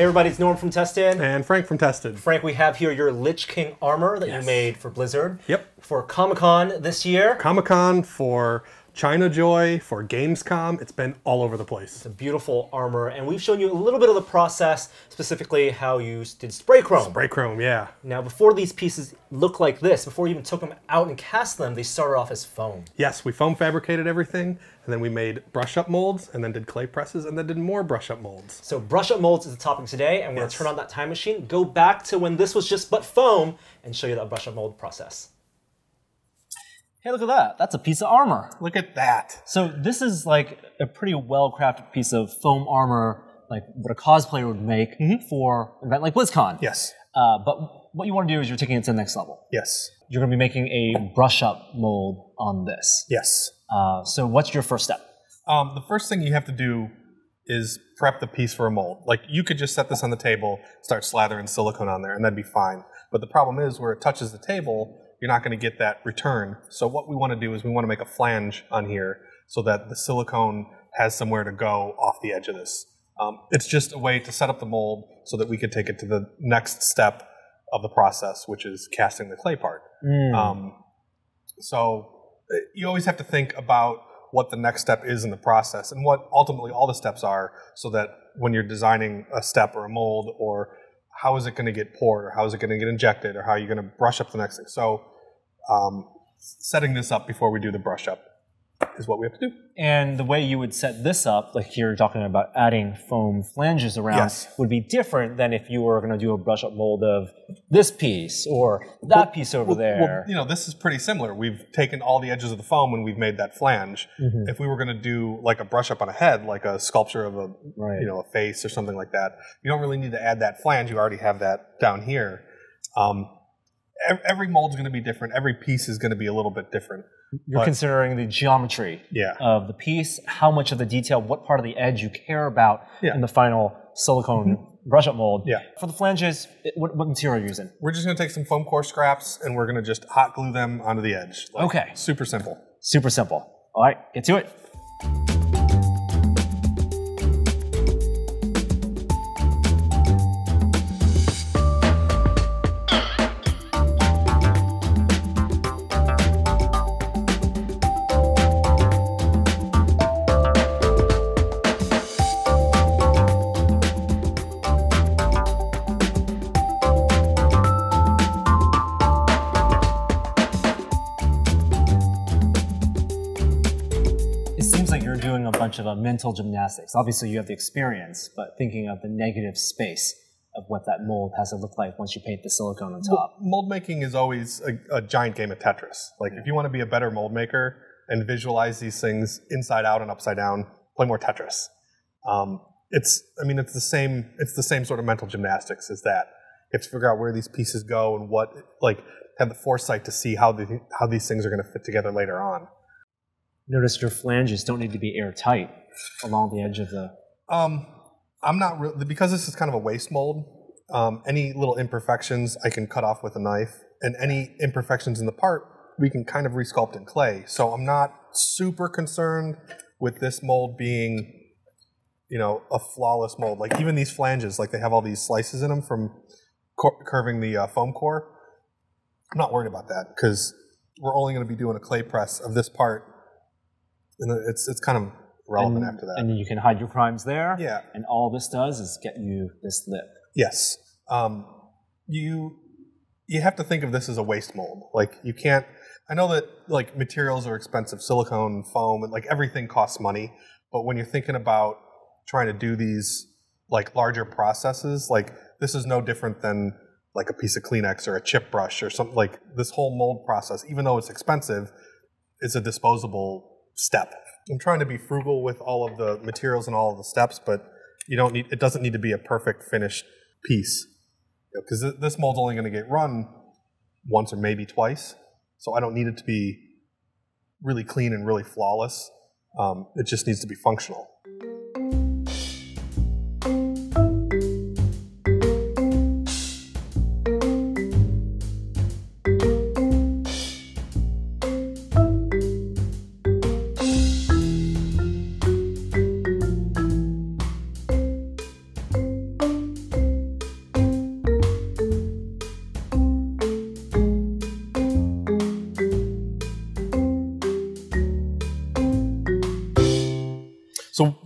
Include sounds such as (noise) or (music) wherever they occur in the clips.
Hey everybody, it's Norm from Tested. And Frank from Tested. Frank, we have here your Lich King armor that Yes. you made for Blizzard. Yep. For Comic Con this year. Comic Con for China Joy, for Gamescom. It's been all over the place. It's a beautiful armor, and we've shown you a little bit of the process, specifically how you did spray chrome. Spray Chrome, yeah. Now, before these pieces look like this, before you even took them out and cast them, they started off as foam. Yes, we foam fabricated everything, and then we made brush up molds, and then did clay presses, and then did more brush up molds. So brush up molds is the topic today, and we're Yes. gonna turn on that time machine, go back to when this was just but foam, and show you that brush up mold process. Hey, look at that. That's a piece of armor. Look at that. So this is like a pretty well-crafted piece of foam armor, like what a cosplayer would make for an event like BlizzCon. Yes, Uh, but what you want to do is you're taking it to the next level. yes, You're going to be making a brush-up mold on this. yes. Uh, so what's your first step? Um, the first thing you have to do is prep the piece for a mold. Like you could just set this on the table, start slathering silicone on there, and that'd be fine. But the problem is where it touches the table, you're not going to get that return. So what we want to do is we want to make a flange on here so that the silicone has somewhere to go off the edge of this. Um, it's just a way to set up the mold so that we could take it to the next step of the process, which is casting the clay part. Um, so uh, you always have to think about what the next step is in the process and what ultimately all the steps are so that when you're designing a step or a mold or how is it going to get poured or how is it going to get injected or how are you going to brush up the next thing. So um, setting this up before we do the brush up is what we have to do. And the way you would set this up, like you're talking about adding foam flanges around, Yes. would be different than if you were going to do a brush-up mold of this piece or that piece over there. Well, you know, this is pretty similar. We've taken all the edges of the foam when we've made that flange. Mm-hmm. If we were going to do like a brush up on a head, like a sculpture of a Right. you know a face or something like that, you don't really need to add that flange. You already have that down here. Um, every mold's going to be different. Every piece is going to be a little bit different. You're But- considering the geometry Yeah. of the piece, how much of the detail, what part of the edge you care about Yeah. in the final silicone mm-hmm. brush-up mold. Yeah. For the flanges, it- what, what material are you using? We're just going to take some foam core scraps and we're going to just hot glue them onto the edge. Like, Okay. Super simple. Super simple. All right, get to. It mental gymnastics. Obviously, you have the experience, but thinking of the negative space of what that mold has to look like once you paint the silicone on top. mold making is always a, a giant game of Tetris. Like if you want to be a better mold maker and visualize these things inside out and upside down, play more Tetris. Um, it's, I mean, it's the same. It's the same sort of mental gymnastics as that. You have to figure out where these pieces go and what, like, have the foresight to see how the, how these things are going to fit together later on. Notice your flanges don't need to be airtight along the edge of the. Um, I'm not really because this is kind of a waste mold. Um, any little imperfections I can cut off with a knife, and any imperfections in the part we can kind of resculpt in clay. So I'm not super concerned with this mold being, you know, a flawless mold. Like even these flanges, like they have all these slices in them from cor- curving the uh, foam core. I'm not worried about that because we're only going to be doing a clay press of this part, and it's it's kind of relevant and, after that. And you can hide your primes there. Yeah. And all this does is get you this lip. Yes. Um, you you have to think of this as a waste mold. Like you can't. I know that like materials are expensive, silicone, foam, and like everything costs money. But when you're thinking about trying to do these like larger processes, like this is no different than like a piece of Kleenex or a chip brush or something. Like this whole mold process, even though it's expensive, is a disposable step. I'm trying to be frugal with all of the materials and all of the steps, but you don't need. It doesn't need to be a perfect finished piece because this mold's only going to get run once or maybe twice. So I don't need it to be really clean and really flawless. Um, it just needs to be functional.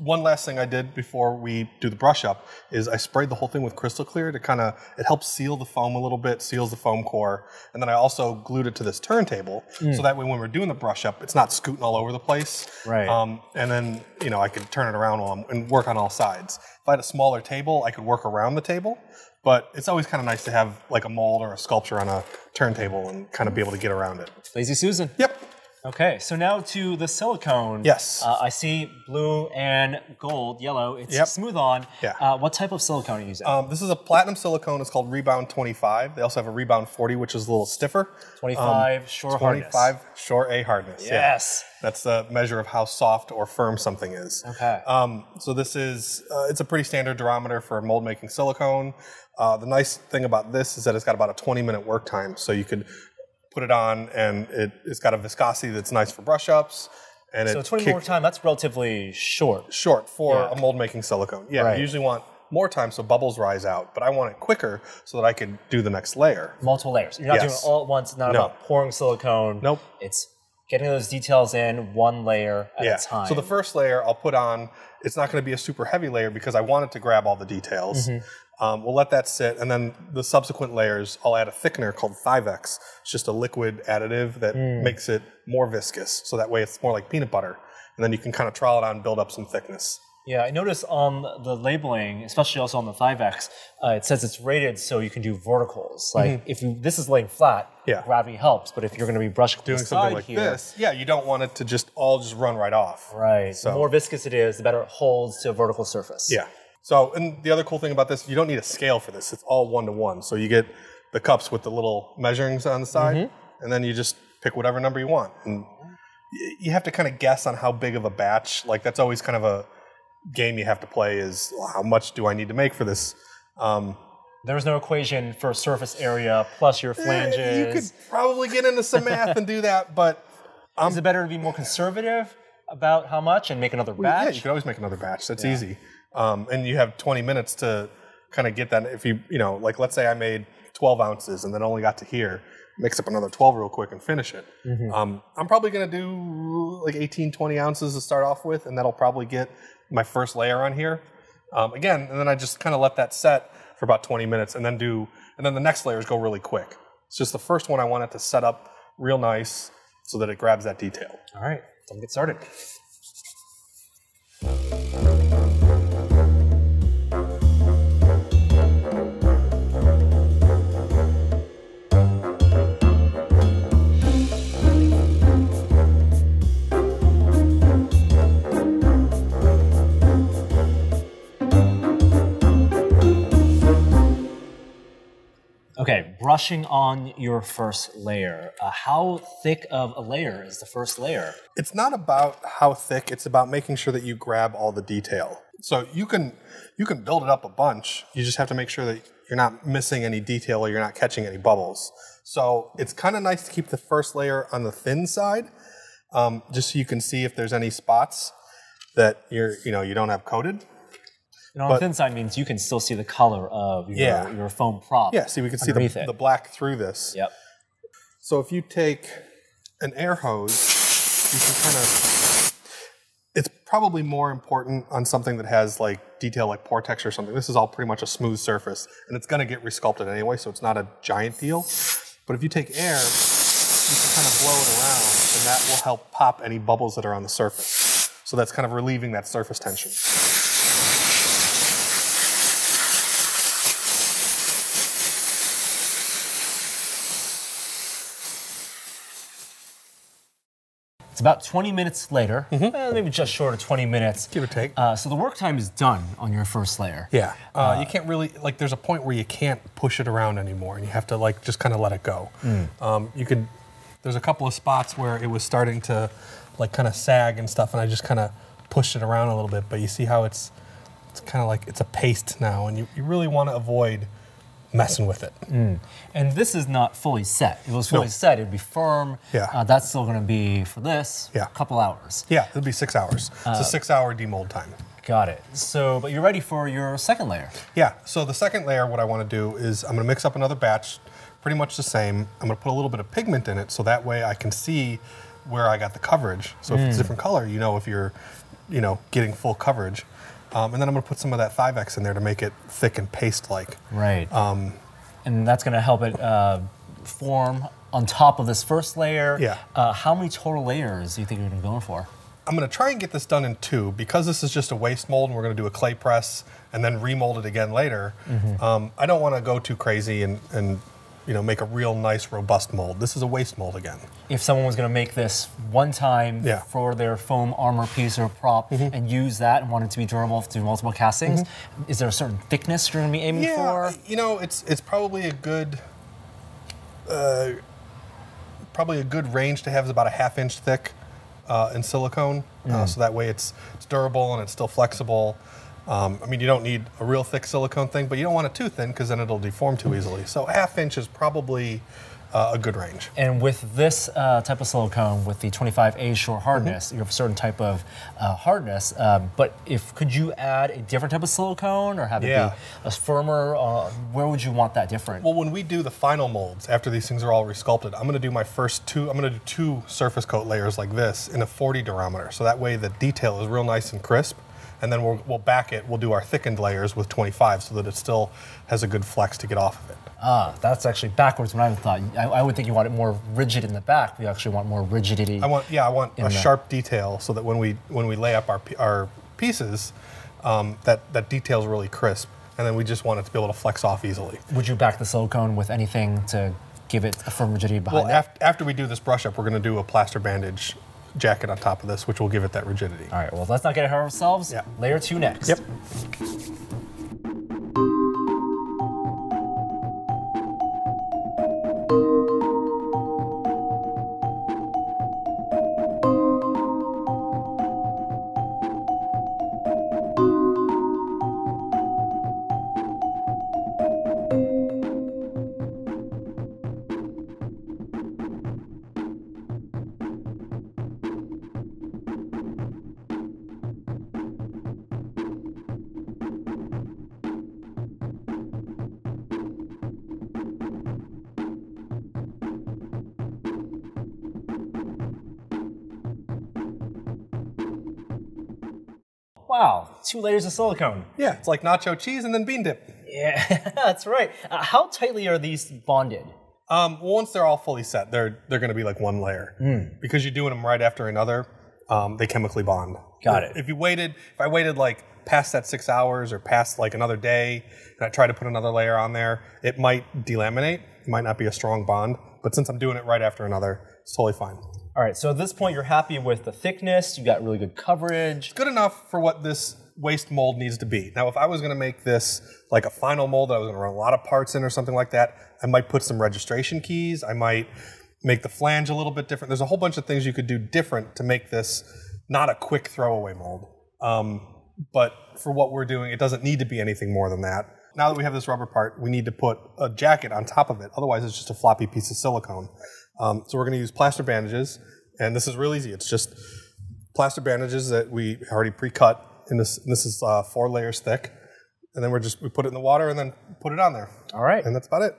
One last thing I did before we do the brush up is I sprayed the whole thing with crystal clear to kind of it helps seal the foam a little bit, seals the foam core, and then I also glued it to this turntable so that way when we're doing the brush up, it's not scooting all over the place. Right. Um, and then you know I could turn it around while I'm, and work on all sides. If I had a smaller table, I could work around the table, but it's always kind of nice to have like a mold or a sculpture on a turntable and kind of be able to get around it. Lazy Susan. Yep. Okay, so now to the silicone. Yes. Uh, I see blue and gold, yellow. It's Yep. smooth on. Yeah. Uh, what type of silicone are you using? Um, this is a platinum silicone. It's called Rebound 25. They also have a Rebound 40, which is a little stiffer. 25 shore hardness. 25 shore A hardness. yeah. Yes. That's the measure of how soft or firm something is. Okay. Um, so this is, uh, it's a pretty standard durometer for mold making silicone. Uh, the nice thing about this is that it's got about a 20 minute work time. So you could put it on and it, it's got a viscosity that's nice for brush ups. And so 20 kick- more time, that's relatively short. short for Yeah. a mold making silicone. Yeah, Right. I usually want more time so bubbles rise out, but I want it quicker so that I can do the next layer. Multiple layers. You're not Yes. doing it all at once. It's not No. about pouring silicone. Nope. It's getting those details in one layer at Yeah. a time. So the first layer I'll put on, it's not going to be a super heavy layer because I want it to grab all the details. Mm-hmm. Um, we'll let that sit, and then the subsequent layers, I'll add a thickener called Thivex. It's just a liquid additive that Mm. makes it more viscous, so that way it's more like peanut butter. And then you can kind of trowel it on and build up some thickness. Yeah, I noticed on the labeling, especially also on the Thivex, uh, it says it's rated so you can do verticals. Like if you this is laying flat, Mm-hmm. Yeah. gravity helps. But if you're going to be brushing Doing something like here, this, yeah, you don't want it to just all just run right off. right? So- The more viscous it is, the better it holds to a vertical surface. Yeah. So, and the other cool thing about this, you don't need a scale for this. It's all one to one. So you get the cups with the little measurings on the side, Mm-hmm. and then you just pick whatever number you want. And you have to kind of guess on how big of a batch. Like that's always kind of a game you have to play. Is well, how much do I need to make for this? Um, There's no equation for surface area plus your flanges. Eh, you could probably get into some math and do that, but is it better to be more conservative about how much and make another Yeah, batch? you could always make another batch. That's easy. Um, and you have 20 minutes to kind of get that. If you, you know, like let's say I made 12 ounces and then only got to here, mix up another 12 real quick and finish it. Um, I'm probably going to do like 18, 20 ounces to start off with, and that'll probably get my first layer on here. Um, again, and then I just kind of let that set for about 20 minutes and then do, and then the next layers go really quick. It's just the first one I want it to set up real nice so that it grabs that detail. All right, let's get started. Brushing on your first layer. Uh, how thick of a layer is the first layer? it's not about how thick it's about making sure that you grab all the detail so you can you can build it up a bunch you just have to make sure that you're not missing any detail or you're not catching any bubbles so it's kind of nice to keep the first layer on the thin side um, just so you can see if there's any spots that you're you know you don't have coated And on the thin side means you can still see the color of your, Yeah. your foam prop. yeah so we can see the, the black through this Yep. So if you take an air hose, you can kind of. It's probably more important on something that has like detail like pore texture or something. This is all pretty much a smooth surface, and it's going to get resculpted anyway, so it's not a giant deal. But if you take air, you can kind of blow it around, and that will help pop any bubbles that are on the surface. So that's kind of relieving that surface tension. It's about 20 minutes later, eh, maybe just short of 20 minutes. Give or take. Uh, so the work time is done on your first layer. Yeah. Uh, you can't really like. There's a point where you can't push it around anymore, and you have to like just kind of let it go. Um, you could. There's a couple of spots where it was starting to, like, kind of sag and stuff, and I just kind of pushed it around a little bit. But you see how it's, it's kind of like it's a paste now, and you, you really want to avoid messing with it. Mm. And this is not fully set. If it was fully No. set, it'd be firm. Yeah. Uh, that's still going to be, for this, Yeah. a couple hours. Yeah, it'll be six hours. it's a uh, six-hour demold time. Got it. So, but you're ready for your second layer. Yeah, so the second layer, what I want to do is I'm going to mix up another batch, pretty much the same. I'm going to put a little bit of pigment in it so that way I can see where I got the coverage. So if it's a mm. different color, you know if you're you know, getting full coverage. Um, and then I'm going to put some of that Thivex in there to make it thick and paste-like. Right. Um, and that's going to help it uh, form on top of this first layer. Yeah. Uh, how many total layers do you think you're going to go for? I'm going to try and get this done in two because this is just a waste mold and we're going to do a clay press and then remold it again later. Mm-hmm. Um, I don't want to go too crazy and, and you know make a real nice robust mold. This is a waste mold again. If someone was going to make this one time Yeah. for their foam armor piece or prop Mm-hmm. and use that and want it to be durable to multiple castings, is there a certain thickness you're going to be aiming Yeah, for? you know it's it's probably a good. Uh, probably a good range to have is about a half inch thick uh, in silicone, uh, so that way it's it's durable and it's still flexible. Um, I mean, you don't need a real thick silicone thing, but you don't want it too thin because then it'll deform too easily. So a half inch is probably uh, a good range. And with this uh, type of silicone, with the 25A shore hardness, Mm-hmm. you have a certain type of uh, hardness. Um, but if could you add a different type of silicone or have it Yeah. be a firmer? Uh, where would you want that different? Well, when we do the final molds, after these things are all resculpted, I'm going to do my first two. I'm going to do two surface coat layers like this in a 40 durometer, so that way the detail is real nice and crisp. And then we'll, we'll back it. We'll do our thickened layers with 25, so that it still has a good flex to get off of it. ah, that's actually backwards. What I would thought. I, I would think you want it more rigid in the back. We actually want more rigidity. I want, yeah, I want a the- sharp detail, so that when we when we lay up our our pieces, um, that that detail is really crisp, and then we just want it to be able to flex off easily. would you back the silicone with anything to give it a firm rigidity behind Well, it? after, after we do this brush up, we're going to do a plaster bandage jacket on top of this, which will give it that rigidity. All right. Well, let's not get ahead of ourselves. Yeah. Layer two next. Yep. Wow. Two layers of silicone. Yeah, it's like nacho cheese and then bean dip. Yeah, (laughs) that's right. Uh, how tightly are these bonded? Um, once they're all fully set, they're they're going to be like one layer Hmm. because you're doing them right after another. Um, they chemically bond. Got it. If you waited, if I waited like past that six hours or past like another day, and I tried to put another layer on there, it might delaminate. It might not be a strong bond. But since I'm doing it right after another, it's totally fine. All right, so at this point, you're happy with the thickness, you got really good coverage. good enough for what this waste mold needs to be. Now, if I was going to make this like a final mold that I was going to run a lot of parts in or something like that, I might put some registration keys. I might make the flange a little bit different. There's a whole bunch of things you could do different to make this not a quick throwaway mold. Um, but for what we're doing, it doesn't need to be anything more than that. Now that we have this rubber part, we need to put a jacket on top of it. Otherwise, it's just a floppy piece of silicone. Um, so we're going to use plaster bandages, and this is real easy. It's just plaster bandages that we already pre-cut. and this, this is uh, four layers thick, and then we're just we put it in the water and then put it on there, All right. and that's about it.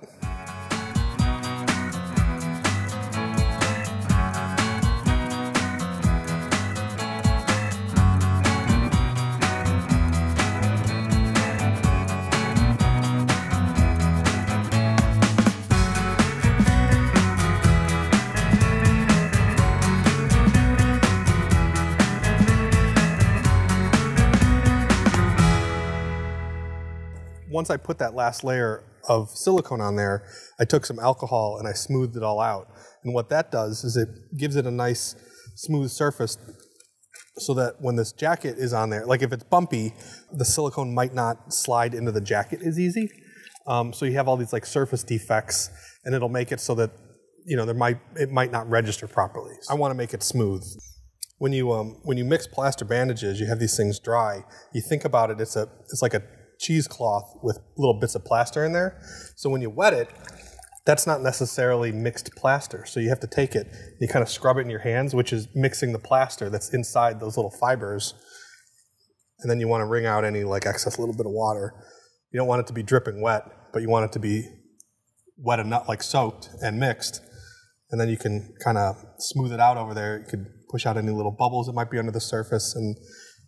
Once I put that last layer of silicone on there, I took some alcohol and I smoothed it all out. And what that does is it gives it a nice smooth surface so that when this jacket is on there, like if it's bumpy, the silicone might not slide into the jacket as easy. Um, so you have all these like surface defects, and it'll make it so that you know there might it might not register properly. I want to make it smooth. When you um, when you mix plaster bandages, you have these things dry. You think about it, it's a it's like a cheesecloth with little bits of plaster in there. So when you wet it, that's not necessarily mixed plaster. So you have to take it, you kind of scrub it in your hands, which is mixing the plaster that's inside those little fibers. And then you want to wring out any like excess little bit of water. You don't want it to be dripping wet, but you want it to be wet enough, like soaked and mixed. And then you can kind of smooth it out over there. You could push out any little bubbles that might be under the surface, and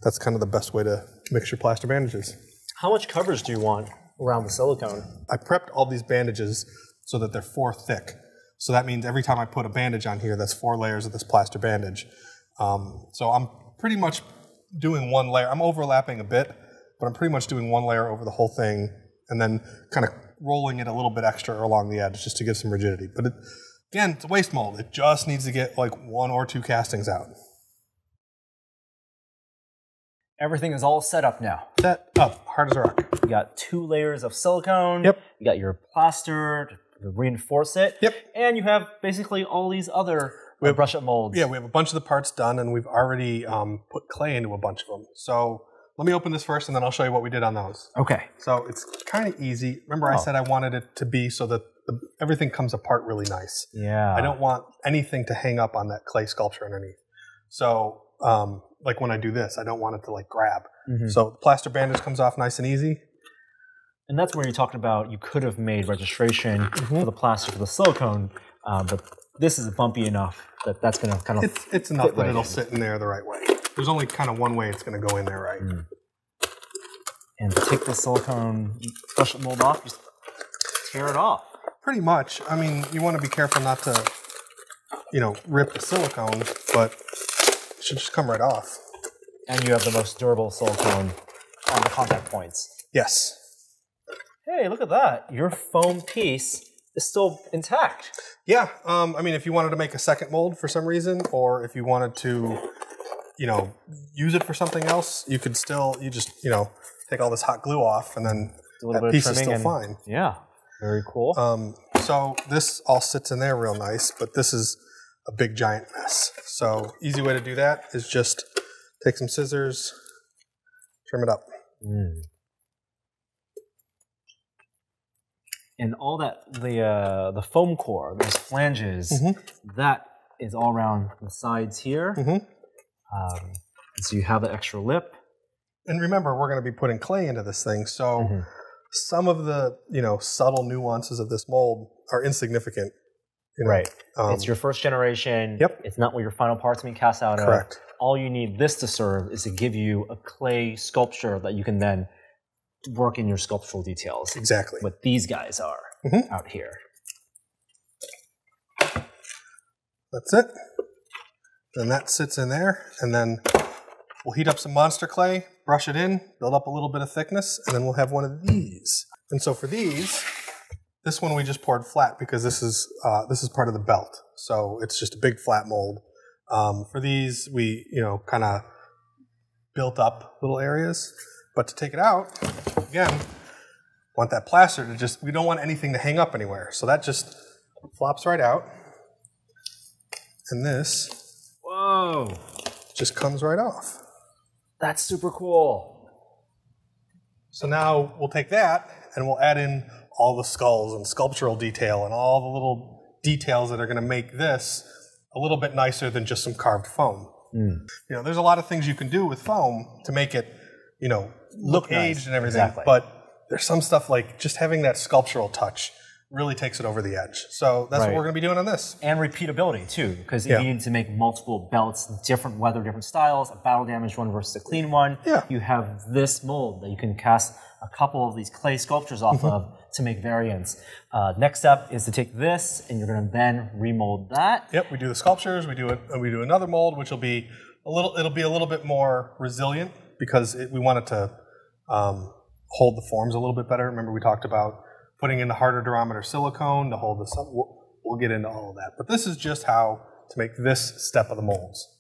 that's kind of the best way to mix your plaster bandages. How much coverage do you want around the silicone? I prepped all these bandages so that they're four thick. So that means every time I put a bandage on here, that's four layers of this plaster bandage. Um, so I'm pretty much doing one layer. I'm overlapping a bit, but I'm pretty much doing one layer over the whole thing and then kind of rolling it a little bit extra along the edge just to give some rigidity. But it, again, it's a waste mold. It just needs to get like one or two castings out. Everything is all set up now. Set up, hard as a rock. You got two layers of silicone. Yep. You got your plaster to reinforce it. Yep. And you have basically all these other We have- brush up molds. Yeah, we have a bunch of the parts done, and we've already um, put clay into a bunch of them. So let me open this first, and then I'll show you what we did on those. Okay. So it's kind of easy. Remember, I Oh. said I wanted it to be so that the, everything comes apart really nice. Yeah. I don't want anything to hang up on that clay sculpture underneath. So, um, like when I do this, I don't want it to like grab. Mhm. So the plaster bandage comes off nice and easy. And that's where you're talking about you could have made registration Mm-hmm. for the plastic for the silicone, um, but this is bumpy enough that that's going to kind of. It's it's enough that right it'll in. sit in there the right way. There's only kind of one way it's going to go in there right. Mm. and take the silicone brush up mold off, just tear it off. Pretty much. I mean, you want to be careful not to, you know, rip the silicone, but it should just come right off. And you have the most durable silicone on the contact points. Yes. Hey, look at that. Your foam piece is still intact. Yeah. Um, I mean, if you wanted to make a second mold for some reason, or if you wanted to, you know, use it for something else, you could still, you just, you know, take all this hot glue off, and then A that bit piece of is still and fine. yeah, very cool. Um, so this all sits in there real nice, but this is a big giant mess. So easy way to do that is just take some scissors, trim it up. Mm. And all that the uh, the foam core, those flanges, Mhm. that is all around the sides here. Mhm. Um, so you have the extra lip. And remember, we're going to be putting clay into this thing, so Mhm. some of the you know subtle nuances of this mold are insignificant. You know. Right. Um, it's your first generation. Yep. It's not what your final part's being cast out correct. of. All you need this to serve is to give you a clay sculpture that you can then work in your sculptural details. Exactly. What these guys are Mhm. out here. That's it. Then that sits in there, and then we'll heat up some monster clay, brush it in, build up a little bit of thickness, and then we'll have one of these. And so for these, this one we just poured flat because this is uh, this is part of the belt, so it's just a big flat mold. Um, for these, we you know kind of built up little areas, but to take it out, again, want that plaster to just we don't want anything to hang up anywhere, so that just flops right out. And this Whoa. just comes right off. That's super cool. So now we'll take that and we'll add in all the skulls and sculptural detail and all the little details that are going to make this a little bit nicer than just some carved foam. You know, there's a lot of things you can do with foam to make it, you know, look, Look nice. aged and everything. Exactly. But there's some stuff like just having that sculptural touch really takes it over the edge. So that's Right. what we're going to be doing on this. And repeatability too, because if Yeah. you need to make multiple belts, different weather, different styles, a battle damaged one versus a clean one, Yeah. you have this mold that you can cast a couple of these clay sculptures off Mm-hmm. of to make variants. Uh, next up is to take this and you're going to then remold that. Yep, we do the sculptures. We do it. And we do another mold, which will be a little. It'll be a little bit more resilient because it, we want it to um, hold the forms a little bit better. Remember, we talked about putting in the harder durometer silicone to hold this up. We'll, we'll get into all of that, but this is just how to make this step of the molds.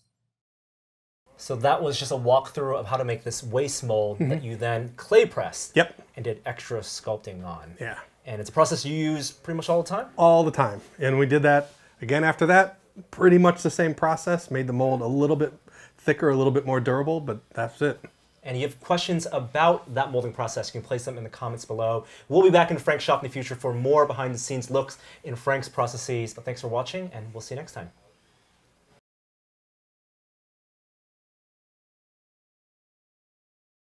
So that was just a walkthrough of how to make this waste mold that you then clay pressed Mm-hmm. Yep. and did extra sculpting on. Yeah. And it's a process you use pretty much all the time. All the time, and we did that again after that. Pretty much the same process. Made the mold a little bit thicker, a little bit more durable, but that's it. and if you have questions about that molding process, you can place them in the comments below. We'll be back in Frank's shop in the future for more behind the scenes looks in Frank's processes. But thanks for watching, and we'll see you next time.